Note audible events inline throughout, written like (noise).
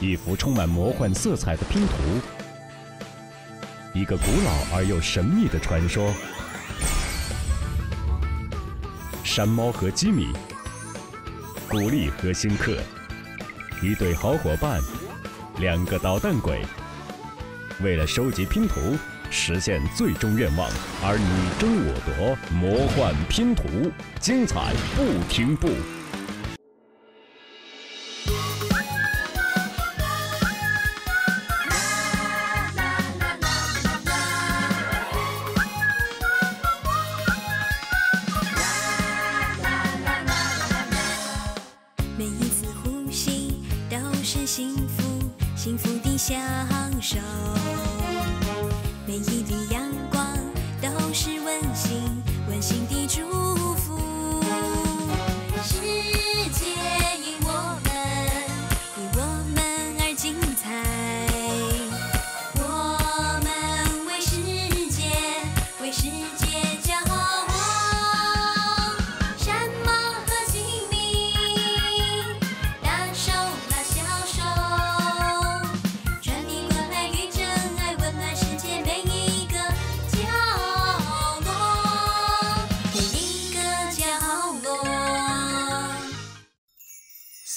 一幅充满魔幻色彩的拼图，一个古老而又神秘的传说。山猫和吉米，古力和辛克，一对好伙伴，两个捣蛋鬼，为了收集拼图，实现最终愿望而你争我夺，魔幻拼图，精彩不停步。想。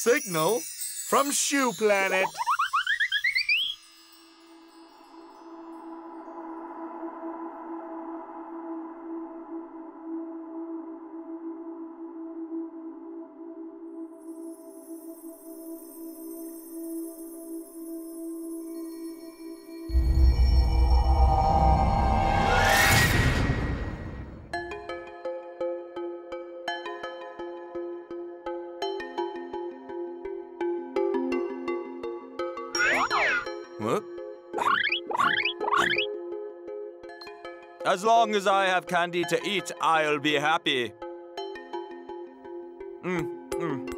Signal from Shoe Planet. As long as I have candy to eat, I'll be happy. Mm, mm.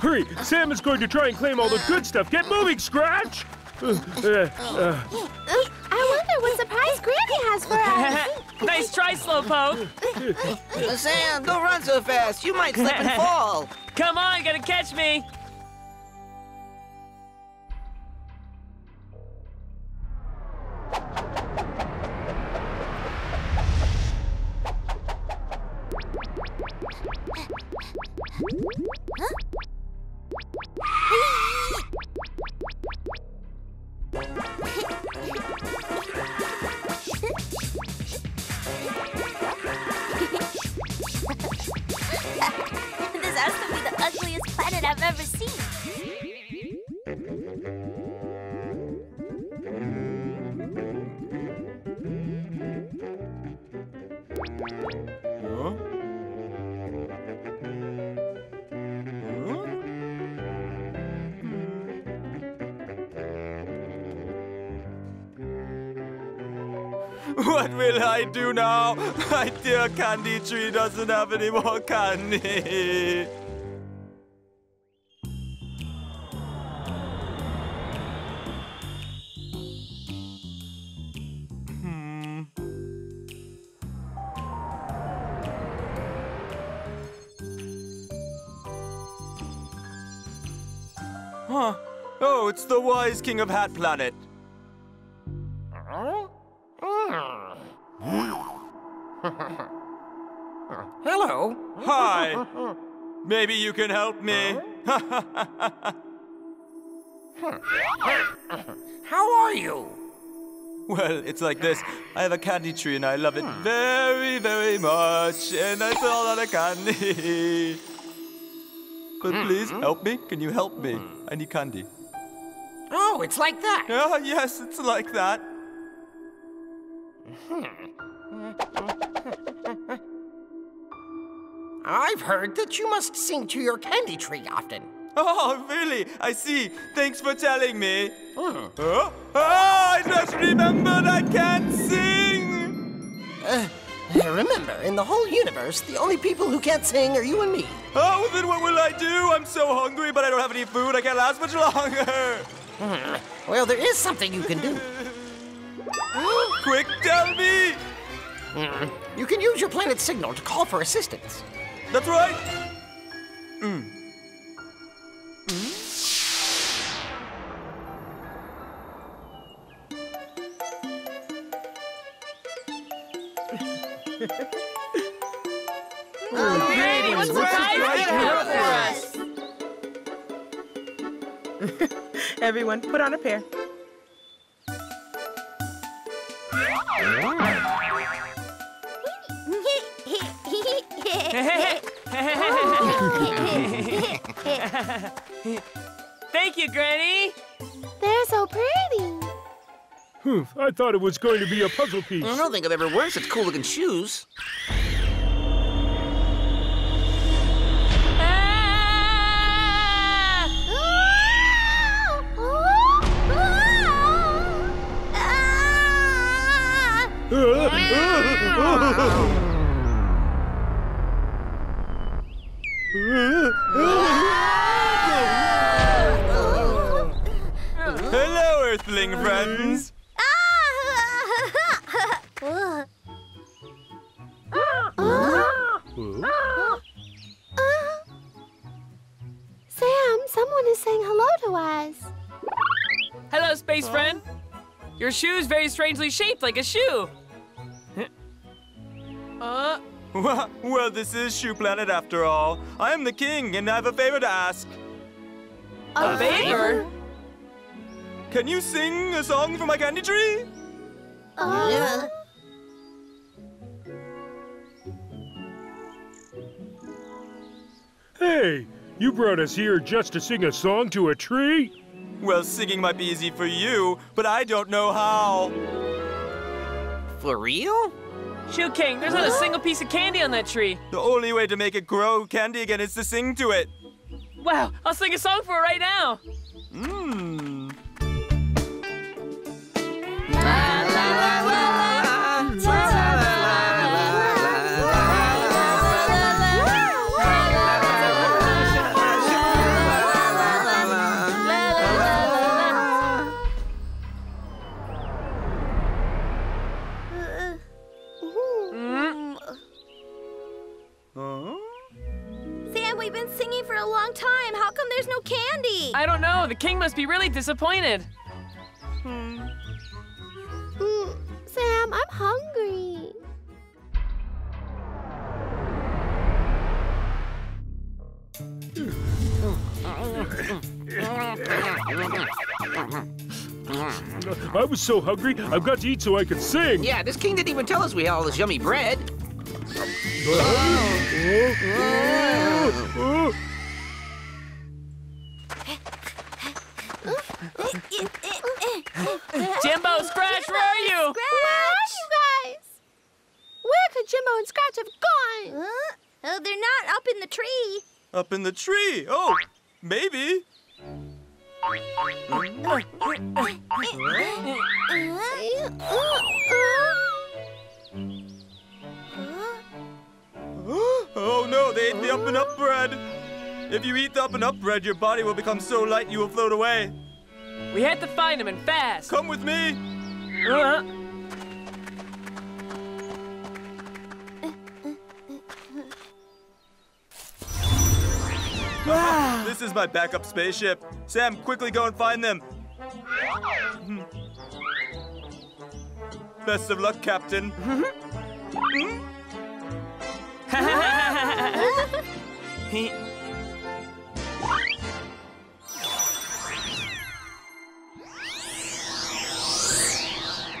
Hurry! Sam is going to try and claim all the good stuff. Get moving, Scratch! Uh, uh, I wonder what surprise Granny has for us. Nice try, Slowpoke. Sam, don't run so fast. You might slip and fall. (laughs) Come on, gotta catch me. What will I do now? My dear candy tree doesn't have any more candy. Hmm. Huh. Oh, it's the wise king of Hat Planet. Maybe you can help me. (laughs) How are you? well, it's like this. I have a candy tree and I love it very, very much. And that's a lot of candy. (laughs) but please help me. Can you help me? I need candy. Oh, it's like that. Ah, yes, it's like that. I've heard that you must sing to your candy tree often. Oh, really? I see. Thanks for telling me. Huh? Oh, I just remembered I can't sing. Uh, remember, in the whole universe, the only people who can't sing are you and me. Oh, then what will I do? I'm so hungry, but I don't have any food. I can't last much longer. Hmm. Well, there is something you can do. Quick, tell me. You can use your planet signal to call for assistance. That's right. Mm. Mm. Oh, Granny, what surprise do you have for us? (laughs) Everyone, put on a pair. Thank you, Granny. They're so pretty. Humph, I thought it was going to be a puzzle piece. I don't think I've ever worn such cool looking shoes. (gasps) Sam, someone is saying hello to us. Hello, space friend. Your shoe's very strangely shaped like a shoe. (laughs) Uh, Well, well, this is Shoe Planet after all. I am the king, and I have a favor to ask. a favor? Can you sing a song for my candy tree? Yeah. Hey, you brought us here just to sing a song to a tree? Well, singing might be easy for you, but I don't know how. For real? Shoe King, there's not a single piece of candy on that tree. The only way to make it grow candy again is to sing to it. Wow, I'll sing a song for it right now. Mmm. Huh? I don't know, the king must be really disappointed. Mm, Sam, I'm hungry. I was so hungry, I've got to eat so I can sing. Yeah, this king didn't even tell us we had all this yummy bread. Uh, uh, uh, and Scratch have gone? Oh, they're not up in the tree. Up in the tree. Oh, maybe. Oh no, they ate the up and up bread. If you eat the up and up bread, your body will become so light you will float away. We had to find them and fast. Come with me. Uh, This is my backup spaceship. Sam, quickly go and find them. Best of luck, Captain.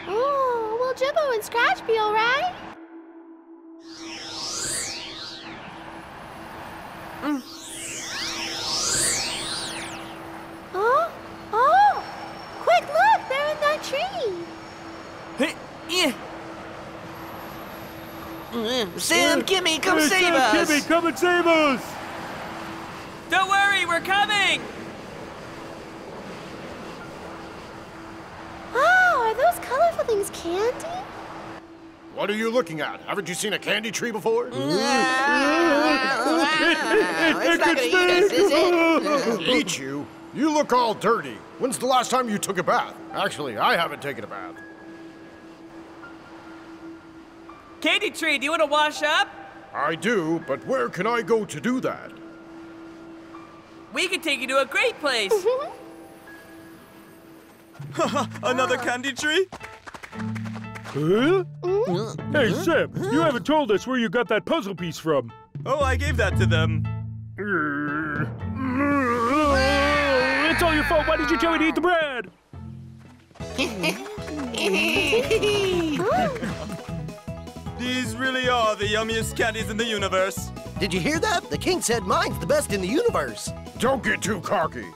Oh, will Jimbo and Scratch be all right? Sam, Kimmy, come Hey, save Sam, us! Kimmy, come and save us! Don't worry, we're coming. Oh, are those colorful things candy? What are you looking at? Haven't you seen a candy tree before? it's not gonna eat us, is it? Eat you? You look all dirty. When's the last time you took a bath? Actually, I haven't taken a bath. Candy Tree, do you want to wash up? I do, but where can I go to do that? We can take you to a great place. (laughs) (laughs) Another candy tree? Huh? Mm-hmm. Hey, Sam, you haven't told us where you got that puzzle piece from. Oh, I gave that to them. (laughs) It's all your fault. Why did you tell me to eat the bread? These really are the yummiest candies in the universe. Did you hear that? The king said mine's the best in the universe. Don't get too cocky.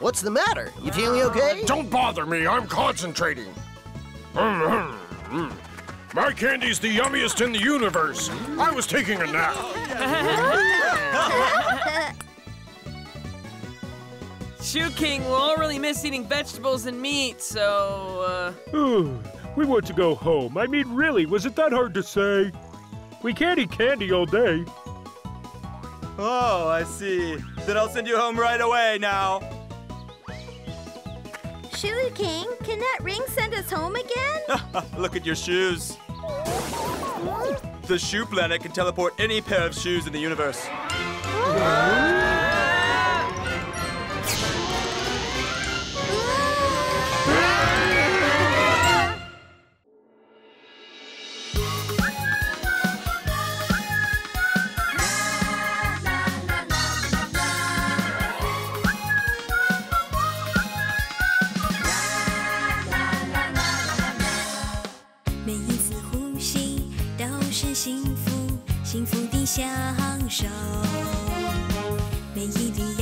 What's the matter? You feeling okay? Don't bother me, I'm concentrating. My candy's the yummiest in the universe. I was taking a nap. Shoe King, we'll all really miss eating vegetables and meat, so, uh... Ooh, we want to go home. I mean, really, was it that hard to say? We can't eat candy all day. Oh, I see. Then I'll send you home right away now. Shoe King, can that ring send us home again? (laughs) Look at your shoes. The shoe planet can teleport any pair of shoes in the universe. Oh. 每一次呼吸都是幸福，幸福的享受。每一滴。